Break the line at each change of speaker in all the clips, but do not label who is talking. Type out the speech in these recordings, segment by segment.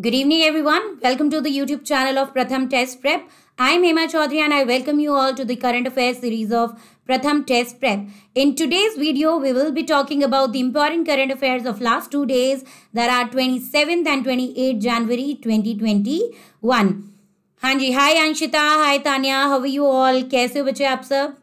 Good evening, everyone. Welcome to the YouTube channel of Pratham Test Prep. I'm Hema Chaudhary and I welcome you all to the current affairs series of Pratham Test Prep. In today's video, we will be talking about the important current affairs of last two days that are 27th and 28th January 2021. हाँ जी hi Anshita hi Tania how you all कैसे हो बच्चे आप सब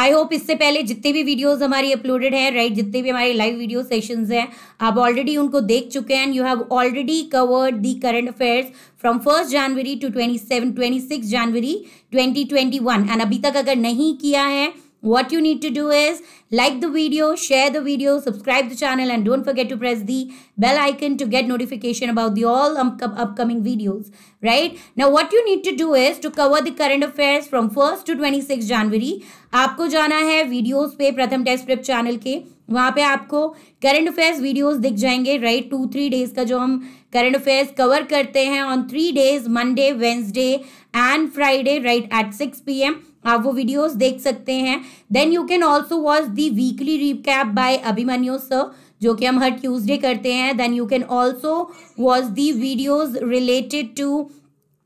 I hope इससे पहले जितने भी वीडियोस हमारी अपलोडेड हैं राइट जितने भी हमारे लाइव वीडियो सेशंस हैं, आप ऑलरेडी उनको देख चुके हैं you have already covered the current affairs from first January to twenty seven twenty six January twenty twenty one and अभी तक अगर नहीं किया है what you need to do is like the video share the video subscribe the channel and don't forget to press the bell icon to get notification about the all um, upcoming videos right now what you need to do is to cover the current affairs from 1st to 26 january आपको जाना है videos पे प्रथम test prep channel के वहाँ पे आपको current affairs videos दिख जाएँगे राइट टू थ्री डेज़ का जो हम करंट अफेयर्स कवर करते हैं on three days Monday Wednesday and Friday right at six P M आप वो वीडियोस देख सकते हैं then you can also watch the weekly recap by Abhimanyu sir जो कि हम हर ट्यूसडे करते हैं then you can also watch the videos related to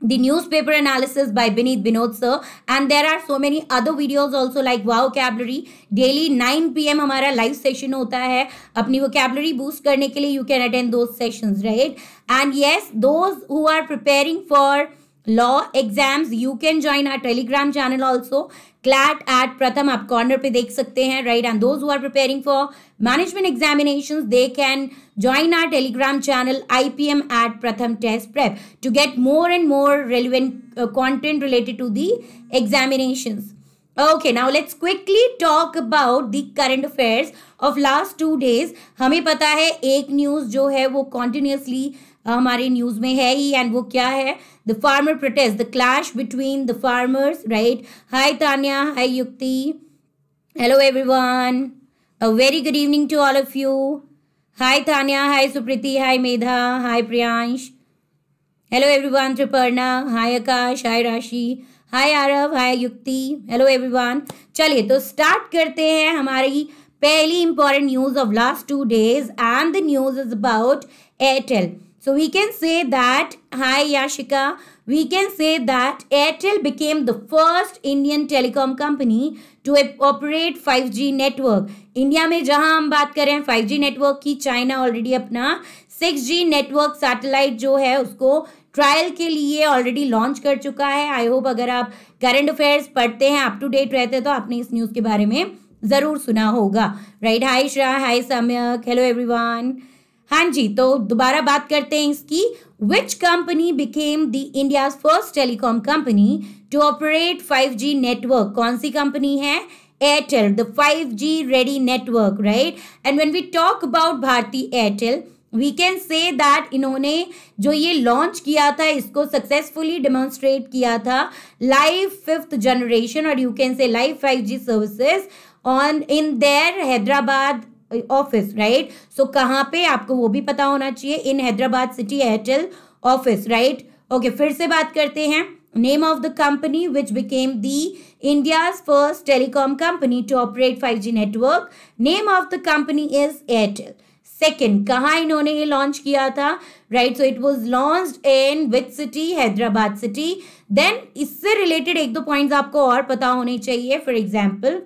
the newspaper analysis by Bineet Binod sir and there are so many other videos also like vocabulary daily 9 pm हमारा live session होता है अपनी vocabulary boost करने के लिए you can attend those sessions right and yes those who are preparing for law exams you can join our Telegram channel also CLAT at Pratham आप corner पे देख सकते हैं right and those are preparing for management examination they can join our Telegram channel I P M at Pratham test prep to get more and more relevant content related to the examination okay now let's quickly talk about the current affairs of last two days हमें पता है, एक news जो है वो continuously हमारे news में है ही एंड वो क्या है? The farmer protest the clash between the farmers right hi Tanya hi Yukti hello everyone a very good evening to all of you hi Tanya hi Supriti hi Medha hi Priyansh hello everyone Triparna hi Akash hi Rashi hi Aarav hi Yukti hello everyone चलिए तो start करते हैं हमारी पहली important news of last two days and the news is about Airtel So we can say that, hi Yashika, we can say that Airtel became the first Indian telecom company to operate 5G network. India में जहाँ हम बात करें 5G network की China already अपना 6G network satellite जो है उसको ट्रायल के लिए ऑलरेडी लॉन्च कर चुका है। आई होप अगर आप करंट अफेयर्स पढ़ते हैं अप टू डेट रहते हैं तो आपने इस न्यूज़ के बारे में ज़रूर सुना होगा। राइट हाई श्रा हाई सम्यक हेलो एवरीवन हाँ जी तो दोबारा बात करते हैं इसकी। Which company became the India first telecom company to operate 5G network कौन सी कंपनी है? Airtel the 5G ready network right and when we talk about Bharti Airtel we can say that इन्होंने जो ये लॉन्च किया था, इसको successfully demonstrate किया था लाइव फिफ्थ जनरेशन और you can say live five G services on in their Hyderabad office right so कहाँ पे आपको वो भी पता होना चाहिए? In Hyderabad city Airtel office right okay फिर से बात करते हैं। Name of the company which became the India first telecom company to operate five G network name of the company is Airtel second कहाँ इन्होंने ये लॉन्च किया था? Right so it was launch in with city Hyderabad city then इससे related एक दो points आपको और पता होने चाहिए। For example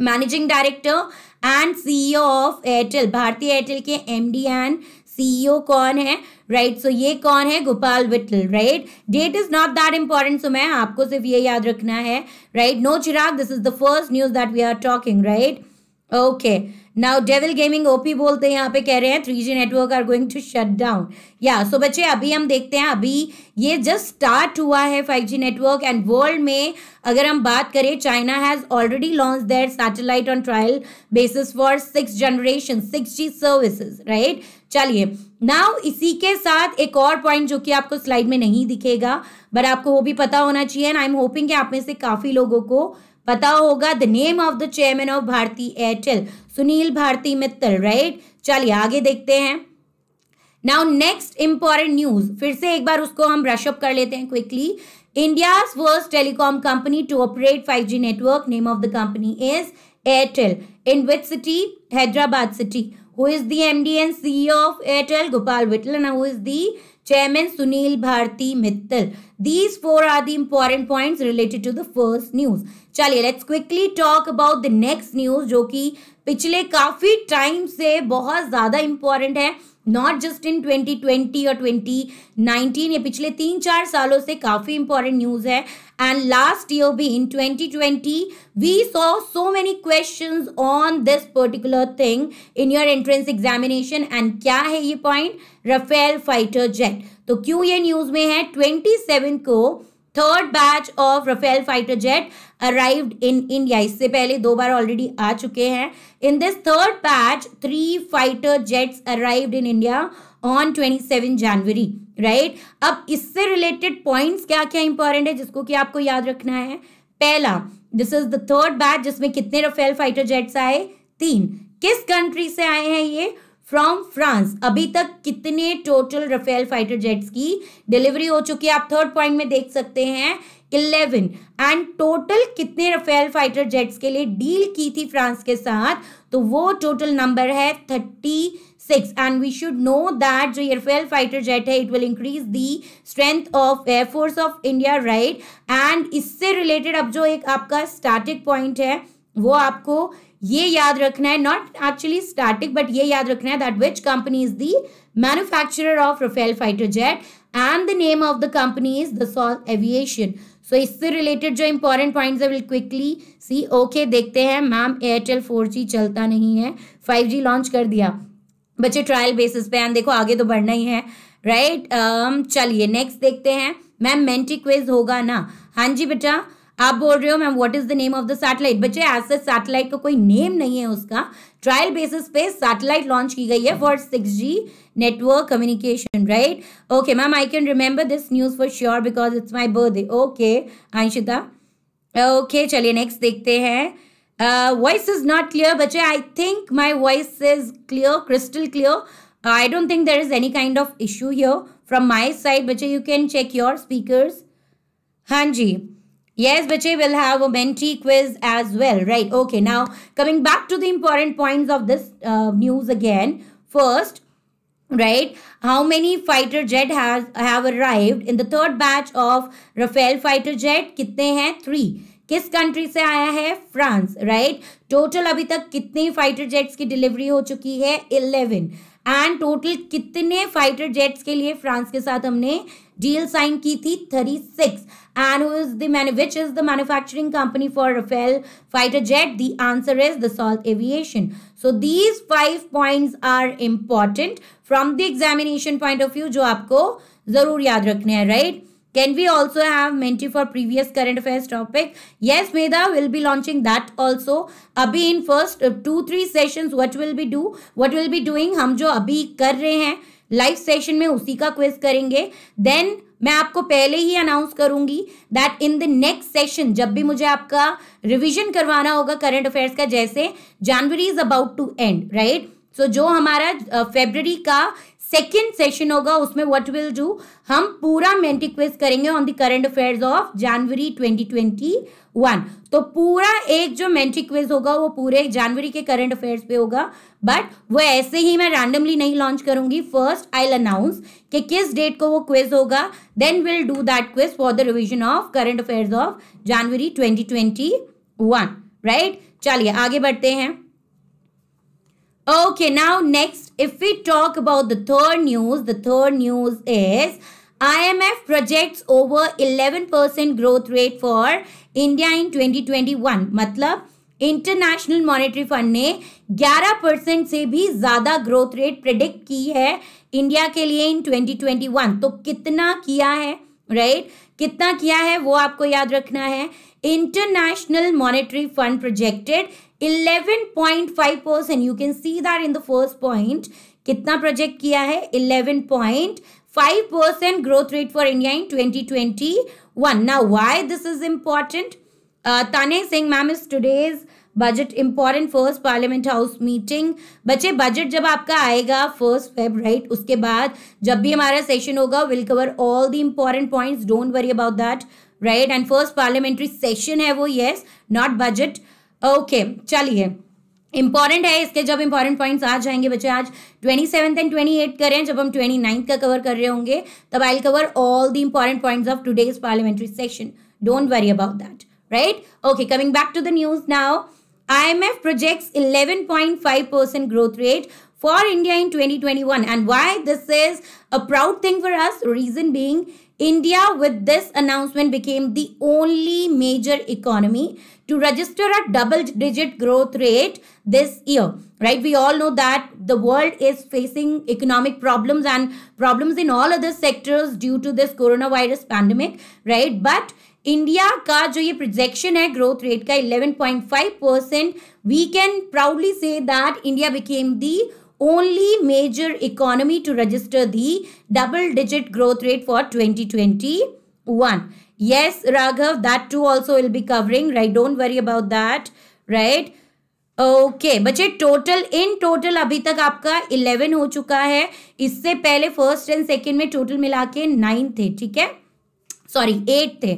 managing director and CEO of Airtel Bharti Airtel के एमडी एंड सीईओ कौन है? Right right? सो so ये कौन है? Gopal Vittal right date is not that important so मैं आपको सिर्फ़ ये याद रखना है right no Chirag this is the first news that we are talking right okay now devil gaming OP बोलते हैं, यहाँ पे कह रहे हैं three G network are going to shut down या सो बच्चे, अभी हम देखते हैं, अभी ये जस्ट स्टार्ट हुआ है five G network and world में अगर हम बात करें China has already launch their satellite on trial basis for six generation six G services right चलिए नाउ इसी के साथ एक और पॉइंट जो कि आपको स्लाइड में नहीं दिखेगा बट आपको वो भी पता होना चाहिए एंड आई एम होपिंग कि आप में से काफ़ी लोगों को पता होगा the name of the chairman of Bharti Airtel Sunil Bharti Mittal right चलिए, आगे देखते हैं। नाउ नेक्स्ट इंपॉर्टेंट न्यूज़ फिर से एक बार उसको हम ब्रशअप कर लेते हैं quickly India first telecom company to operate 5G network name of the company is Airtel in which city Hyderabad city who is the MD and CEO of Airtel, Gopal Vittal, and who is the chairman, Sunil Bharti Mittal. These four are the important points related to the first news. चलिए let's quickly talk about the next news जो कि पिछले काफ़ी time से बहुत ज़्यादा important है not just in 2020 और 2019 ये पिछले तीन चार सालों से काफ़ी इंपॉर्टेंट न्यूज़ है। एंड लास्ट ईयर भी in 2020 we saw so many questions on this particular thing in your entrance examination and क्या है ये पॉइंट रफेल फाइटर जेट तो क्यों ये न्यूज़ में है? ट्वेंटी को third batch of Rafale fighter jet arrived in India इससे पहले दो बार ऑलरेडी आ चुके हैं। In this third batch three fighter jets arrived in India on twenty seven January right अब इससे रिलेटेड पॉइंट्स क्या क्या इंपॉर्टेंट है जिसको कि आपको याद रखना है? पहला this is the third batch जिसमें कितने रफेल फाइटर जेट्स आए? तीन। किस कंट्री से आए हैं ये? From France. अभी तक कितने टोटल रफेल फाइटर जेट्स की डिलीवरी हो चुकी है? आप थर्ड पॉइंट में देख सकते हैं इलेवन एंड टोटल कितने रफेल फाइटर जेट्स के लिए डील की थी फ्रांस के साथ? तो वो टोटल नंबर है thirty six and we should know that जो रफेल फाइटर जेट है it will increase the strength of air force of India right and इससे रिलेटेड अब जो एक आपका स्टार्टिंग पॉइंट है, वो आपको ये याद रखना है नॉट एक्चुअली स्टैटिक बट ये याद रखना है that which company is the manufacturer of Rafale fighter jet and the name of the company is the aviation so इससे रिलेटेड जो इंपॉर्टेंट पॉइंट्स है विल क्विकली सी ओके देखते हैं ma'am Airtel four चलता नहीं है फाइव लॉन्च कर दिया। बच्चे ट्रायल बेसिस पे एंड देखो आगे तो बढ़ना ही है राइट right? um, चलिए नेक्स्ट देखते हैं। मैम मेंटी क्विज होगा ना? हाँ जी बेटा। आप बोल रहे हो, ma'am what is the name of the satellite बच्चे एज सच सैटेलाइट का कोई नेम नहीं है उसका। ट्रायल बेसिस पे सैटेलाइट लॉन्च की गई है for six G network communication right okay ma'am I can remember this news for sure because it's my birthday okay Anshita okay चलिए नेक्स्ट देखते हैं। वॉइस इज़ नॉट क्लियर बच्चे I think my voice is clear crystal clear I don't think there is any kind of issue here from my side बच्चे you can check your speakers हाँ जी। Yes, Bache will have a mentee quiz as well, right? Okay, now coming back to the important points of this uh, news again. First, right, how many fighter jet has have arrived in the third batch of Rafale fighter jet? कितने हैं? Three. किस country से आया है France right total अभी तक कितने fighter jets की डिलीवरी हो चुकी है इलेवन एंड टोटल कितने फाइटर जेट्स के लिए फ्रांस के साथ हमने डील साइन की थी thirty six who is the man which is the manufacturing company for Rafale fighter jet the answer is the Salt Aviation so these five points are important from the examination point of view जो आपको ज़रूर याद रखने हैं right right Can we also have Menti for previous current affairs topic? Yes, Meda will be launching that also. अभी in first uh, two three sessions what will we do? What will be doing? हम जो अभी कर रहे हैं live session में उसी का क्विज करेंगे। देन मैं आपको पहले ही अनाउंस करूँगी that in the next session जब भी मुझे आपका रिवीजन करवाना होगा करंट अफेयर्स का जैसे January is about to end right so जो हमारा फेब्रवरी uh, का सेकेंड सेशन होगा उसमें व्हाट विल डू हम पूरा मेंटी क्विज करेंगे on the current affairs of January 2021 तो पूरा एक जो मेंटी क्विज होगा वो पूरे जनवरी के करंट अफेयर्स पे होगा बट वो ऐसे ही मैं रैंडमली नहीं लॉन्च करूँगी। फ़र्स्ट आई अनाउंस कि किस डेट को वो क्विज होगा then will do that quiz for the revision of current affairs of January 2021 right चलिए आगे बढ़ते हैं। Okay, now next, if we talk about the third news, the third news is IMF projects over 11% growth rate for India in 2021. मतलब international monetary fund ने 11 percent से भी ज़्यादा growth rate predict की है इंडिया के लिए इन 2021 तो कितना किया है राइट right? कितना किया है वो आपको याद रखना है। International monetary fund projected 11.5 percent you can see that in the first point कितना प्रोजेक्ट किया है? 11.5 percent growth rate for India in 2021 now why this is important Tanay Singh ma'am is today's budget important first parliament house meeting बच्चे budget जब आपका आएगा first Feb right उसके बाद जब भी हमारा सेशन होगा will cover all the important points don't worry about that right and first parliamentary session है वो येस नॉट बजट ओके चलिए। इंपॉर्टेंट है इसके जब इंपॉर्टेंट पॉइंट्स आ जाएँगे बच्चे आज twenty seven and twenty eight करें जब हम ट्वेंटी नाइन्थ का कवर कर रहे होंगे तब I cover all the important points of today's parliamentary session don't worry about that right okay coming back to the news now IMF projects 11.5% growth rate for India in 2021. And why this is a proud thing for us? Reason being, India with this announcement became the only major economy to register a double digit growth rate this year right we all know that the world is facing economic problems and problems in all other sectors due to this coronavirus pandemic right but India का जो ये projection है growth rate का 11.5 percent we can proudly say that India became the only major economy to register the double digit growth rate for 2021 yes, raghav, that too also will be covering, right? Don't worry about that, right? Okay बच्चे total in total अभी तक आपका eleven हो चुका है। इससे पहले first and second में टोटल मिला के नाइन थे, ठीक है? सॉरी एट थे।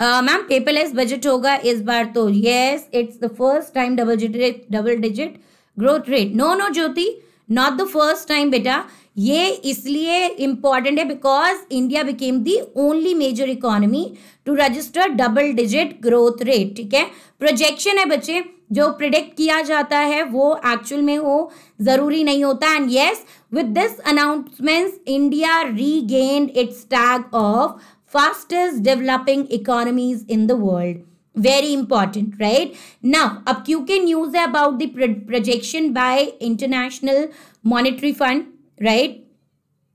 मैम पेपरलेस बजट होगा इस बार तो। Yes it's the first time double digit double digit growth rate no no Jyoti not the first time बेटा। ये इसलिए इंपॉर्टेंट है because India became the only major economy to register double digit growth rate ठीक है? Projection है बच्चे। जो predict किया जाता है, वो एक्चुअल में हो ज़रूरी नहीं होता। And yes with this announcement India regained its tag of fastest developing economies in the world very important right now अब क्योंकि न्यूज़ है about the projection by international monetary fund right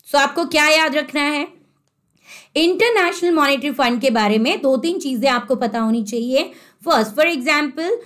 so आपको क्या याद रखना है? इंटरनेशनल मॉनिटरी फंड के बारे में दो तीन चीज़ें आपको पता होनी चाहिए। First for example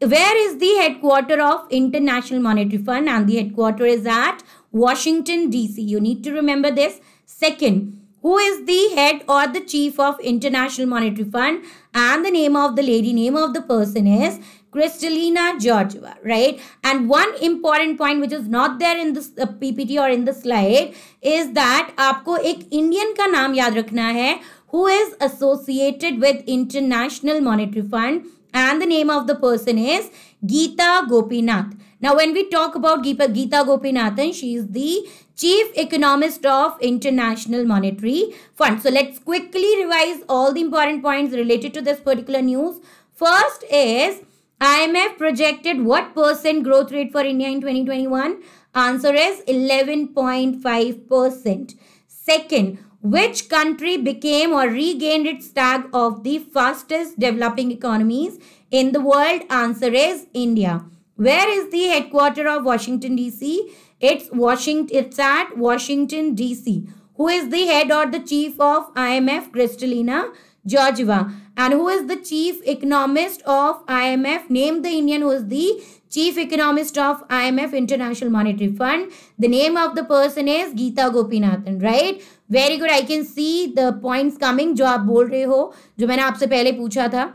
where is the headquarter of international monetary fund and the headquarter is at Washington DC you need to remember this second who is the head or the chief of International Monetary Fund and the name of the lady, name of the person is Kristalina Georgieva, right? And one important point which is not there in this uh, PPT or in the slide is that आपको एक Indian का नाम याद रखना है who is associated with International Monetary Fund and the name of the person is Geeta Gopinath. Now, when we talk about Geeta, Geeta Gopinathan, she is the chief economist of International Monetary Fund. So, let's quickly revise all the important points related to this particular news. First is IMF projected what percent growth rate for India in 2021? Answer is 11.5%. Second, which country became or regained its tag of the fastest developing economies in the world? Answer is India. Where is the headquarter of Washington DC? It's Washington. It's at Washington DC. Who is the head or the chief of IMF? Kristalina Georgieva. And who is the chief economist of IMF? Name the Indian who is the chief economist of IMF International Monetary Fund. The name of the person is Geeta Gopinathan, right? Very good. I can see the points coming जो आप बोल रहे हो जो मैंने आपसे पहले पूछा था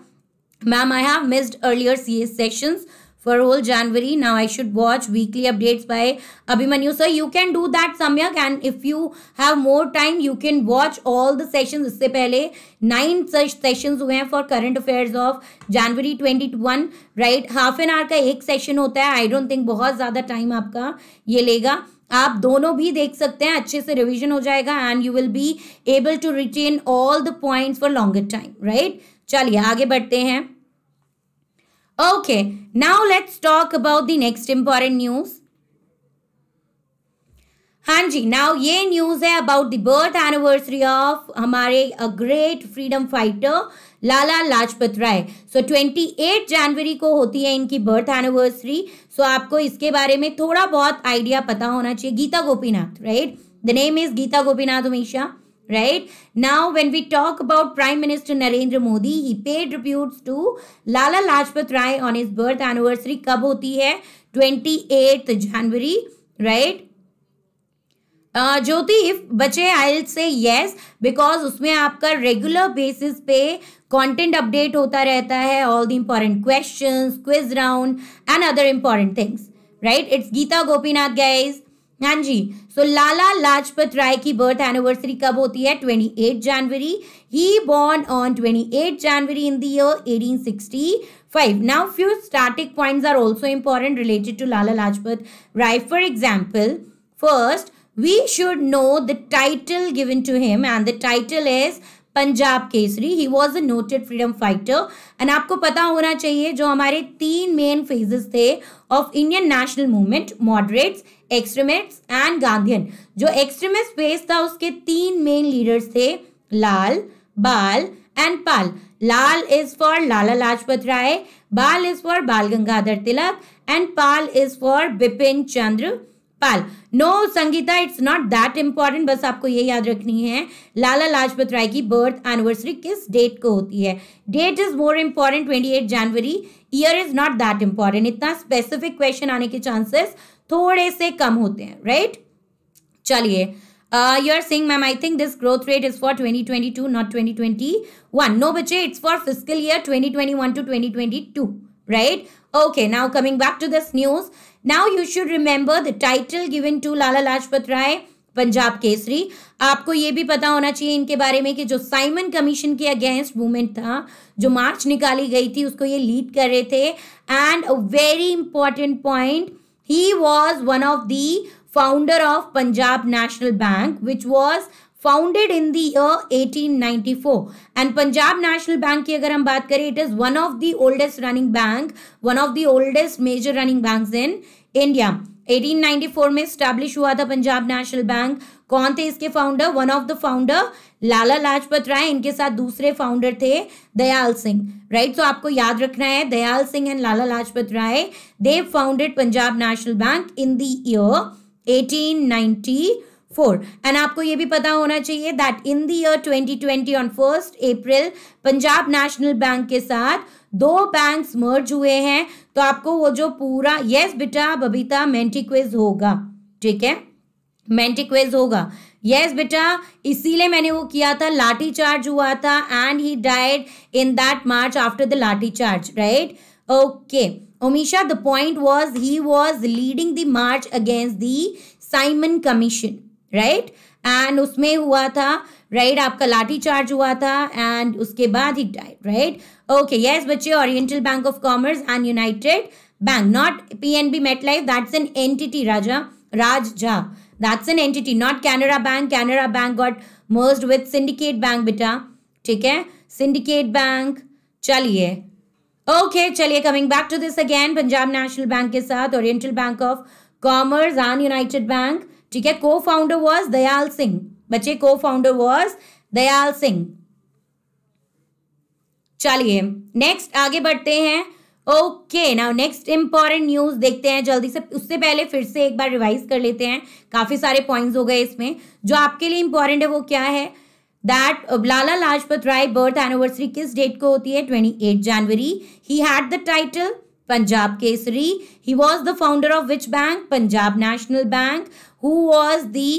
ma'am I have missed earlier C S sections for whole January now I should watch weekly updates by Abhimanyu sir you can do that Samyak and if you have more time you can watch all the session इससे पहले nine such session हुए हैं for current affairs of January twenty one right half an hour का एक session होता है I don't think बहुत ज़्यादा टाइम आपका ये लेगा आप दोनों भी देख सकते हैं अच्छे से रिविजन हो जाएगा and you will be able to retain all the point for longest time right चलिए आगे बढ़ते हैं Okay, now let's talk about the next important news. हाँ जी नाउ ये न्यूज़ है about the birth anniversary of हमारे a great freedom fighter Lala Lajpat Rai so twenty eight January को होती है इनकी बर्थ एनिवर्सरी सो आपको इसके बारे में थोड़ा बहुत आइडिया पता होना चाहिए। Geeta Gopinath right the name is Geeta Gopinath Umesha. Right now when we talk about prime minister narendra modi he paid tributes to lala lajpat rai on his birth anniversary kab hoti hai 28th january right Jyoti if बचे I say yes because उसमें आपका regular basis पे content update होता रहता है all the important questions quiz round and other important things right it's Geeta Gopinath guys हाँ जी सो so, लाला लाजपत राय की बर्थ एनिवर्सरी कब होती है? 28 January he born on 28 January in the year 1865 now few static points are also important related to Lala Lajpat Rai for example first we should know the title given to him and the title is Punjab Kesari he was a noted freedom fighter and आपको पता होना चाहिए, जो हमारे तीन main phases थे of Indian national movement moderates extremist and Gandhian जो extremist phase था, उसके तीन मेन लीडर्स थे, Lal, Bal and Pal. Lal is for Lala Lajpat Rai, Bal is for Bal Gangadhar Tilak and Pal is for Bipin Chandra Pal. No Sangeeta it's not that important बस आपको ये याद रखनी है। लाला लाजपत राय की birth anniversary किस date को होती है? Date is more important twenty eight January year is not that important इतना स्पेसिफिक क्वेश्चन आने के चांसेस थोड़े से कम होते हैं राइट चलिए you are saying ma'am I think this growth rate is for 2022 not 2021 no बच्चे it's for fiscal year 2021 to 2022 right okay now coming back to this news now you should remember the title given to Lala Lajpat Rai Punjab Kesari आपको ये भी पता होना चाहिए इनके बारे में कि जो साइमन कमीशन के अगेंस्ट मूवमेंट था, जो मार्च निकाली गई थी, उसको ये लीड कर रहे थे। And a very important point he was one of the founder of Punjab National Bank which was founded in the year 1894 and Punjab National Bank की अगर हम बात करें it is one of the oldest running bank one of the oldest major running bank in India 1894 में establish हुआ था Punjab national Bank कौन थे इसके founder one of the founder Lala Lajpat Rai, इनके साथ दूसरे फाउंडर थे दयाल सिंह. राइट सो आपको याद रखना है, Dayal Singh and Lala Lajpat Rai they founded Punjab National Bank in the year 1894 and आपको ये भी पता होना चाहिए that in the year 2020 on first April Punjab National Bank के साथ दो बैंक्स मर्ज हुए हैं। तो आपको वो जो पूरा यस बेटा बबीता मेंटिक्विज होगा। ठीक है? मेंटिक्विज होगा। यस yes, बेटा इसीलिए मैंने वो किया था लाठी चार्ज हुआ था and he died in that march after the lathi charge right okay Omisha the point was he was leading the march against the Simon Commission right and उसमें हुआ था राइट right? आपका लाठी चार्ज हुआ था and उसके बाद he died right okay yes बच्चे Oriental Bank of Commerce and United Bank not PNB MetLife that's an entity Raja Raj Jha that's an entity not Canara Bank Canara Bank got merged with Syndicate Bank बेटा, ठीक है? Syndicate bank चलिए। Okay चलिए coming back to this again Punjab National Bank के साथ Oriental Bank of Commerce and United Bank ठीक है? को फाउंडर वॉज़ दयाल सिंह बच्चे को फाउंडर वॉज़ दयाल सिंह चलिए नेक्स्ट आगे बढ़ते हैं। Okay now next important news देखते हैं जल्दी से। उससे पहले फिर से एक बार रिवाइज कर लेते हैं। काफ़ी सारे पॉइंट्स हो गए इसमें। जो आपके लिए इंपॉर्टेंट है वो क्या है? That Lala Lajpat Rai birth anniversary किस डेट को होती है? Twenty eight January he had the title Punjab Kesari he was the founder of which bank Punjab National Bank who was the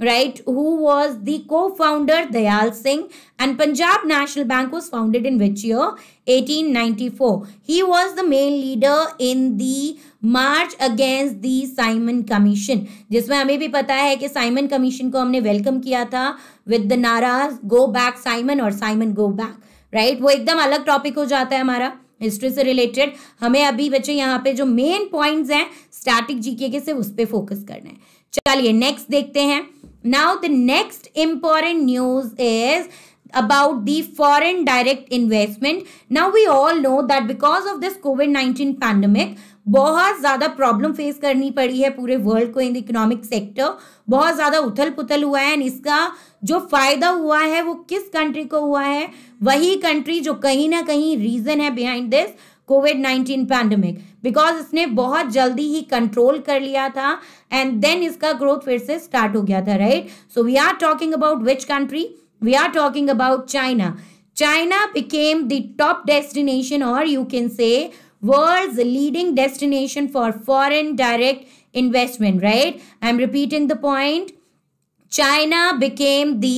right who was the co-founder Dayal Singh and Punjab National Bank was founded in which year 1894 he was the main leader in the march against the Simon Commission जिसमें हमें भी पता है कि Simon commission को हमने welcome किया था विद द नाराज़ गो बैक साइमन और साइमन गो बैक राइट वो एकदम अलग टॉपिक हो जाता है हमारा हिस्ट्री से रिलेटेड हमें अभी बच्चे यहाँ पे जो मेन पॉइंट्स हैं स्टैटिक जीके के सिर्फ़ उस पर फोकस करना है चलिए नेक्स्ट देखते हैं। Now the next important news is about the foreign direct investment. Now, we all know that because of this COVID-19 pandemic, बहुत ज़्यादा प्रॉब्लम फेस करनी पड़ी है पूरे वर्ल्ड को इन द इकोनॉमिक सेक्टर बहुत ज़्यादा उथल पुथल हुआ है। एंड इसका जो फ़ायदा हुआ है वो किस कंट्री को हुआ है? वही कंट्री जो कहीं ना कहीं रीजन है behind this COVID nineteen pandemic because इसने बहुत जल्दी ही कंट्रोल कर लिया था एंड देन इसका ग्रोथ फिर से स्टार्ट हो गया था right so we are talking about which country we are talking about China became the top destination और you can say world leading destination for foreign direct investment right I am repeating the point China became the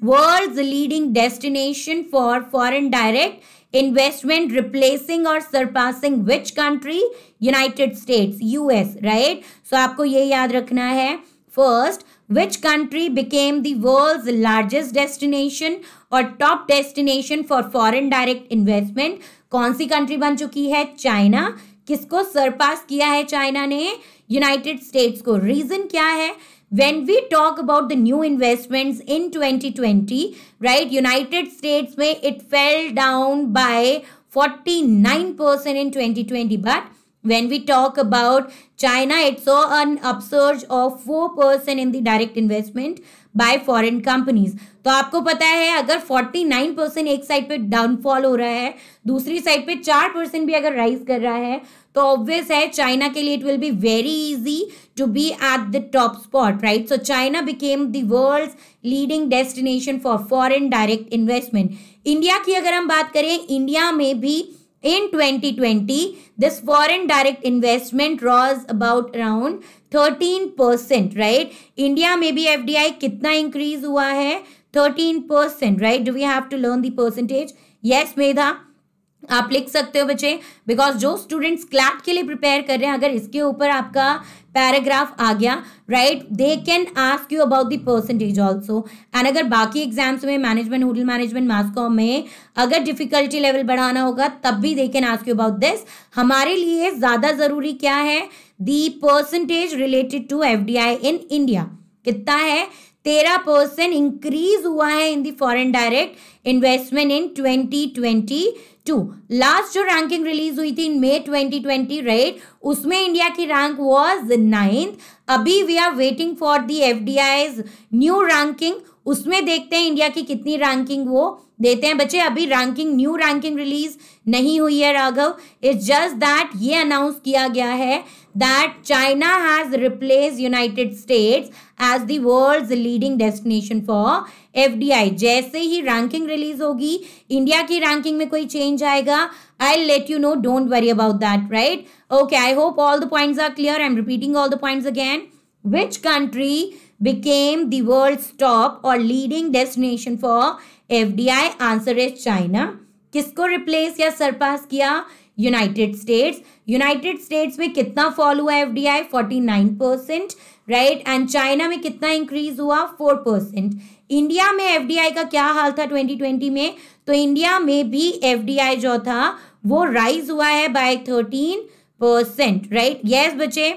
world's leading destination for foreign direct investment replacing or surpassing which country? United states us right? So, आपको ये याद रखना है। First which country became the world largest destination और top destination for foreign direct investment कौन सी country बन चुकी है? चाइना किसको सरपास किया है चाइना ने? यूनाइटेड स्टेट्स को। रीजन क्या है? When we talk about the new investments in 2020 right united states में it fell down by 49% in 2020 but when we talk about china it saw an upsurge of 4% in the direct investment by foreign companies तो आपको पता है अगर 49 percent एक side पे downfall हो रहा है दूसरी साइड पे चार परसेंट भी अगर राइज कर रहा है तो ऑब्वियस है चाइना के लिए it will be very easy to be at the top spot right so China became the world leading destination for foreign direct investment India की अगर हम बात करें इंडिया में भी in 2020 this foreign direct investment rose about around 13% right? India में भी fdi कितना increase हुआ है? 13% right? Do we have to learn the percentage? Yes मेधा आप लिख सकते हो बच्चे बिकॉज़ जो स्टूडेंट्स क्लैट के लिए प्रिपेयर कर रहे हैं, अगर इसके ऊपर आपका पैराग्राफ आ गया right they can ask you about the percentage also and अगर बाकी एग्ज़ाम्स में मैनेजमेंट होटल मैनेजमेंट मास्कॉम में अगर डिफिकल्टी लेवल बढ़ाना होगा, तब भी they can ask you about this हमारे लिए ज़्यादा ज़रूरी क्या है? The percentage related to F D I in India कितना है? तेरह परसेंट इंक्रीज हुआ है in the foreign direct investment in twenty twenty two last जो रैंकिंग रिलीज़ हुई थी इन मे 2020 राइट उसमें इंडिया की रैंक वाज नाइन्थ अभी we are waiting for the F D new ranking उसमें देखते हैं इंडिया की कितनी रैंकिंग वो देते हैं। बच्चे, अभी रैंकिंग न्यू रैंकिंग रिलीज़ नहीं हुई है, राघव। इट्स जस्ट दैट ये अनाउंस किया गया है that China has replace United States as the world leading destination for F जैसे ही रैंकिंग रिलीज़ होगी इंडिया की रैंकिंग में कोई चेंज आएगा I let you know don't worry about that right okay I hope all the points are clear I am repeating all the points again which country became became the world's top or leading destination for FDI answer is China किसको replace या surpass किया? United states United states में कितना fall हुआ F D I forty nine percent right and China में कितना increase हुआ? Four percent India में एफ़ डी आई का क्या हाल था ट्वेंटी ट्वेंटी में? तो इंडिया में भी एफ़ डी आई जो था, वो राइज हुआ है by thirteen percent right yes बच्चे?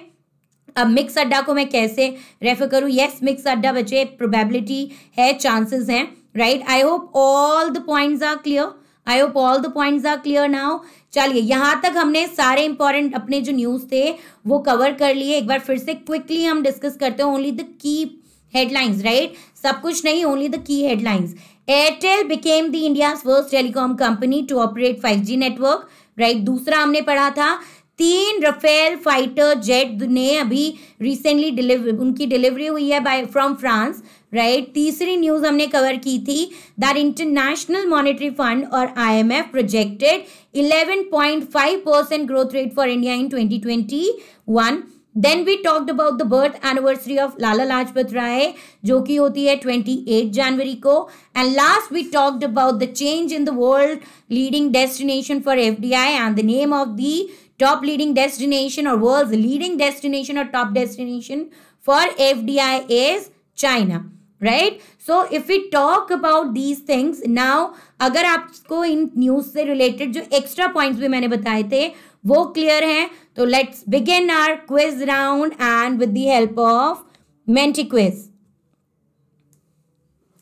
अब मिक्स अड्डा को मैं कैसे रेफर करूँ? यस मिक्स अड्डा बच्चे प्रोबेबिलिटी है चांसेस हैं right I hope all the points are clear I hope all the points are clear now चलिए, यहाँ तक हमने सारे इंपॉर्टेंट अपने जो न्यूज़ थे, वो कवर कर लिए। एक बार फिर से क्विकली हम डिस्कस करते हैं only the key headlines right सब कुछ नहीं only the key headlines Airtel became the India first telecom company to operate five G network right दूसरा हमने पढ़ा था, तीन रफेल फाइटर जेट ने अभी रिसेंटली डिलीवर उनकी डिलीवरी हुई है बाय फ्रॉम फ्रांस राइट तीसरी न्यूज़ हमने कवर की थी दैट इंटरनेशनल मॉनेटरी फंड और IMF projected 11.5 percent growth rate for India in 2021 then we talked about the birth anniversary of Lala Lajpat Rai जो कि होती है 28 जनवरी को. And last we talked about the change in the world leading destination for FDI and the name of the top leading destination or world's leading destination or top destination for FDI इज़ China. Right so if you talk about these things now अगर आपको इन news से related जो extra points भी मैंने बताए थे, वो क्लियर हैं तो let's begin our quiz round and with the help of Menti quiz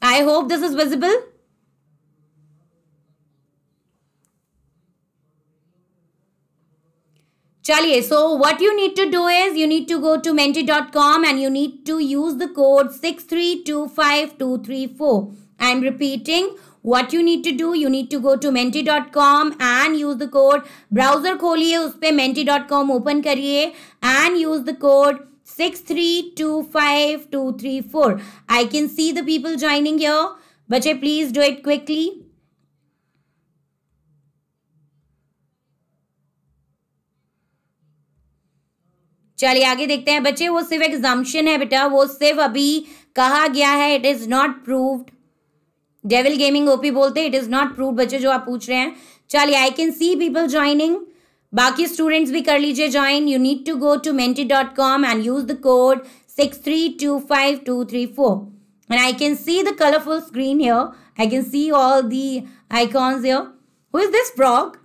I hope this is visible चलिए so what you need to do is you need to go to Menti dot com and you need to use the code six three two five two three four I am repeating what you need to do you need to go to menti.com and use the code browser खोलिए उस पर menti.com open करिए and use the code 6325234 I can see the people joining here बच्चे please do it quickly चलिए आगे देखते हैं बच्चे, वो सिर्फ़ एग्जाम्शन है बेटा वो सिर्फ़ अभी कहा गया है it is not proved Devil Gaming OP बोलते हैं इट इज़ नॉट प्रूव्ड बच्चे, जो आप पूछ रहे हैं चलिए I can see people joining बाकी स्टूडेंट्स भी कर लीजिए join you need to go to Menti dot com and use the code six 632524. And I can see the colorful screen here. I can see all the icons here. Who is this frog?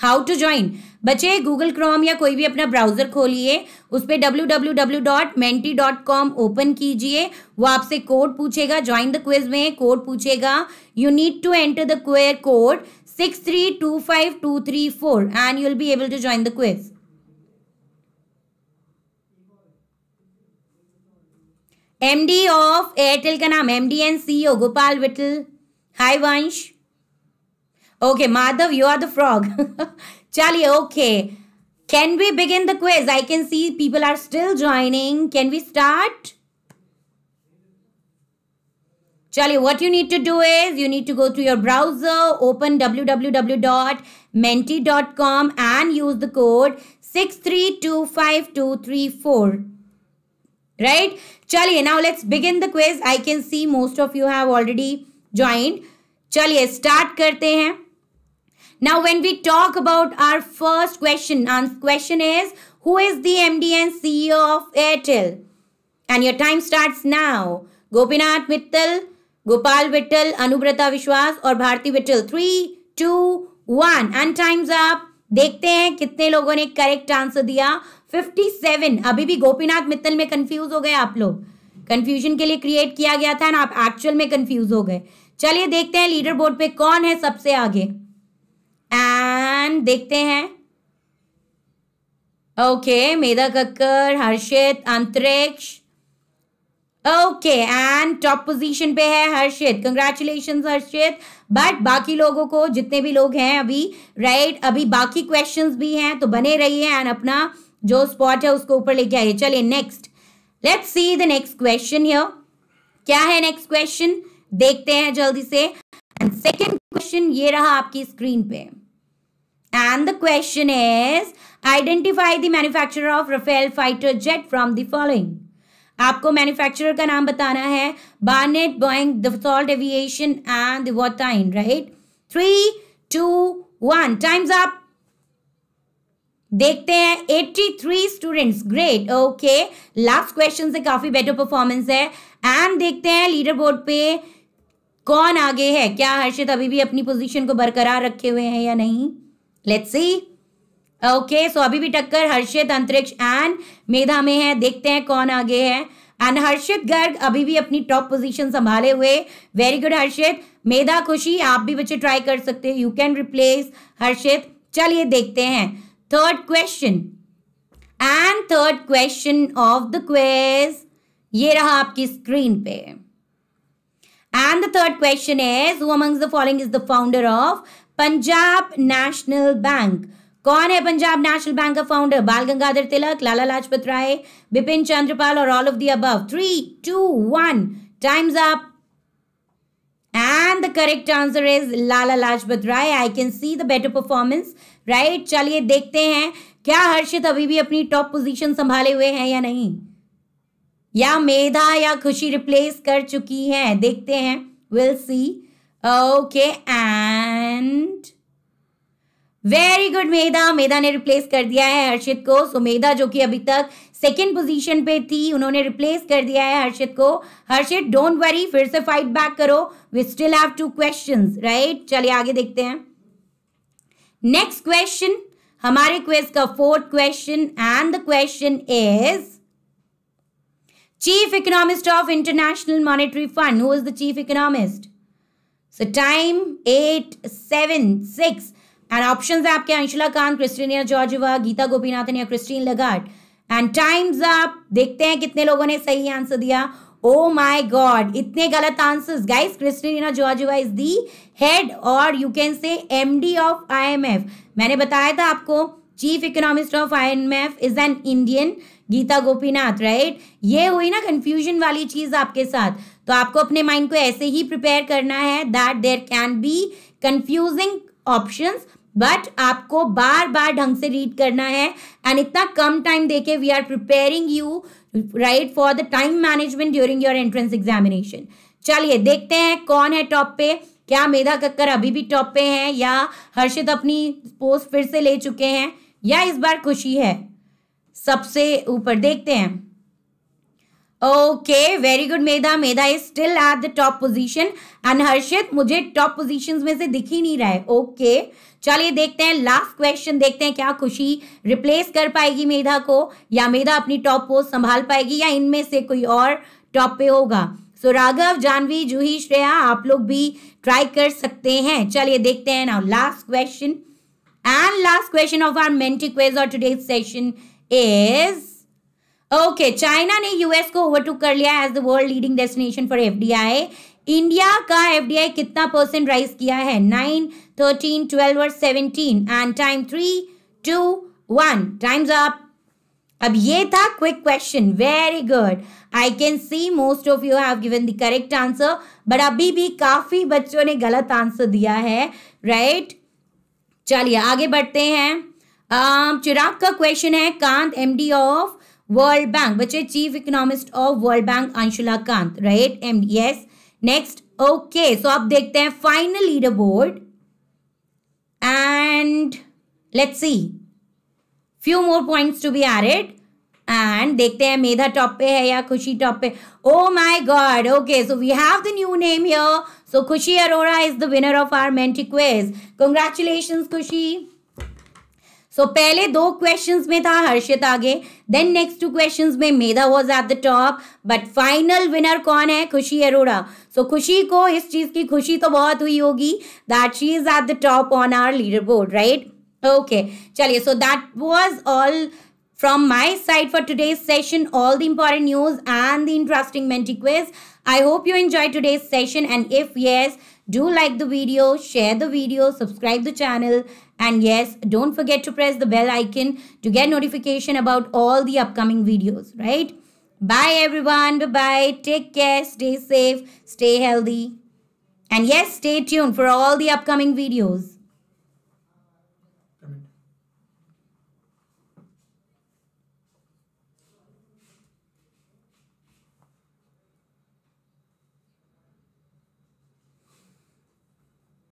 How to join बच्चे Google Chrome या कोई भी अपना browser खोलिए, उस पर W W W dot Menti dot com open कीजिए, वो आपसे कोड पूछेगा ज्वाइन द क्विज में कोड पूछेगा। You need to enter the quiz code six three two five two three four and you will be able to join the quiz MD of Airtel का नाम MD and CEO Gopal Vittal hi Vansh Okay, Madhav, you are the frog. Charlie, okay. Can we begin the quiz? I can see people are still joining. Can we start? Charlie, what you need to do is you need to go to your browser, open www.menti.com and use the code 6325234 right Charlie, now let's begin the quiz i can see most of you have already joined Charlie, start karte hain Now, when we talk about our first question, our question is, who is the MD and CEO of Airtel? And your time starts now. Gopinath Mittal, Gopal Vittal, Anubrata Vishwas और Bharti Vittal three two one and times up देखते हैं कितने लोगों ने correct answer दिया 57 अभी भी गोपीनाथ मित्तल में कंफ्यूज हो गए आप लोग कंफ्यूजन के लिए क्रिएट किया गया था ना आप एक्चुअल में कंफ्यूज हो गए चलिए देखते हैं लीडर बोर्ड पे कौन है सबसे आगे एंड देखते हैं। ओके मेधा कक्कर हर्षित अंतरिक्ष। ओके एंड टॉप पोजीशन पे है हर्षित। Congratulation Harshit. बट बाकी लोगों को जितने भी लोग हैं अभी राइट right, अभी बाकी क्वेश्चंस भी हैं तो बने रहिए एंड अपना जो स्पॉट है उसको ऊपर लेके आइए। चलिए next let's see the next question क्या है नेक्स्ट क्वेश्चन देखते हैं जल्दी से। एंड सेकेंड क्वेश्चन ये रहा आपकी स्क्रीन पे. And the question is identify the manufacturer of Rafale fighter jet from the following. आपको मैन्युफैक्चरर का नाम बताना है Barnett Boeing Dassault Aviation and वॉटाइन right three two one times up देखते हैं 83 students great okay last question से काफ़ी better performance है. एंड देखते हैं लीडर बोर्ड पे कौन आगे है? क्या हर्षित अभी भी अपनी पोजीशन को बरकरार रखे हुए हैं या नहीं? लेट्स सी ओके सो अभी भी टक्कर हर्षित, अंतरिक्ष एंड मेधा में है। देखते हैं कौन आगे है। एंड हर्षित गर्ग अभी भी अपनी टॉप पोजीशन संभाले हुए। वेरी गुड हर्षित। मेधा खुशी, आप भी बच्चे ट्राई कर सकते हैं। You can replace Harshit. चलिए देखते हैं। Third question and third question of the quiz ये रहा आपकी स्क्रीन पे। And the third question is who amongst the following is the founder of Punjab National Bank कौन है पंजाब नेशनल बैंक का फाउंडर बाल गंगाधर तिलक, लाला लाजपत राय, बिपिन चंद्रपाल और all of the above three two one times up and the correct answer is Lala Lajpat Rai. I can see the better performance right चलिए देखते हैं, क्या हर्षित अभी भी अपनी टॉप पोजीशन संभाले हुए हैं या नहीं? या मेधा या खुशी रिप्लेस कर चुकी है। देखते हैं। Will see okay and very good Medha. Medha ने रिप्लेस कर दिया है हर्षित को। सो so, मेधा जो कि अभी तक सेकेंड पोजीशन पे थी उन्होंने रिप्लेस कर दिया है हर्षित को। हर्षित डोंट वरी फिर से फाइट बैक करो। We still have two questions right चलिए आगे देखते हैं। नेक्स्ट क्वेश्चन हमारे क्वेश्चन का fourth question and the question is chief economist of International Monetary Fund who is the chief economist so time at seven six and option है आपके अंशुला कांत क्रिस्टीनिया जॉर्जवा गीता गोपीनाथन या Christine लगाट and times आप देखते हैं कितने लोगों ने सही आंसर दिया. ओ माई गॉड इतने गलत answers guys Cristina Georgieva is the head और you can say MD of IMF मैंने बताया था आपको chief economist of IMF is an Indian Gita Gopinath right ये हुई ना कंफ्यूजन वाली चीज़ आपके साथ। तो आपको अपने माइंड को ऐसे ही प्रिपेयर करना है that there can be confusing options but आपको बार बार ढंग से रीड करना है। एंड इतना कम टाइम देके we are preparing you right for the time management during your entrance examination चलिए, देखते हैं कौन है टॉप पे। क्या मेधा कक्कर अभी भी टॉप पे है या हर्षित अपनी पोस्ट फिर से ले चुके हैं? या इस बार खुशी है? सबसे ऊपर देखते हैं। Okay very good Medha Medha is still at the top position and Harshit मुझे टॉप पोजीशंस में से दिख ही नहीं रहा है। Okay okay. चलिए देखते हैं। लास्ट क्वेश्चन देखते हैं। क्या खुशी रिप्लेस कर पाएगी मेधा को? या मेधा अपनी टॉप पोस्ट संभाल पाएगी? या इनमें से कोई और टॉप पे होगा? सो so, राघव जानवी जूही श्रेया आप लोग भी ट्राई कर सकते हैं। चलिए देखते हैं now last question and last question of our Menti quiz और today session is okay China ने यूएस को ओवरटूक कर लिया as the world leading destination for FDI India का एफडीआई कितना परसेंट राइज किया है? नाइन थर्टीन ट्वेल्व और seventeen and time three two one times up अब ये था quick question very good I can see most of you have given the correct answer but अभी भी काफ़ी बच्चों ने गलत आंसर दिया है राइट right? चलिए आगे बढ़ते हैं। चिराग का क्वेश्चन है, Kant MD of World Bank बच्चे chief economist of World Bank Anshula Kant. Right um yes next okay so आप देखते हैं final leader board and let's see few more points to be added and देखते हैं मेधा top पे है या Khushi top पे। ओ my god okay so we have the new name here so Khushi Arora is the winner of our Menti quiz congratulations Khushi so so, पहले दो questions में था हर्षित आगे देन नेक्स्ट टू क्वेश्चंस में Medha was at the top but final winner कौन है? खुशी अरोड़ा सो so, खुशी को इस चीज़ की खुशी तो बहुत हुई होगी that she is at the top on our leader board right okay चलिए so that was all From my side for today's session, all the important news and the interesting Menti quiz. I hope you enjoyed today's session and if yes, do like the video, share the video, subscribe the channel and yes, don't forget to press the bell icon to get notification about all the upcoming videos, right? Bye everyone. Bye-bye. Take care. Stay safe. Stay healthy. And yes, stay tuned for all the upcoming videos.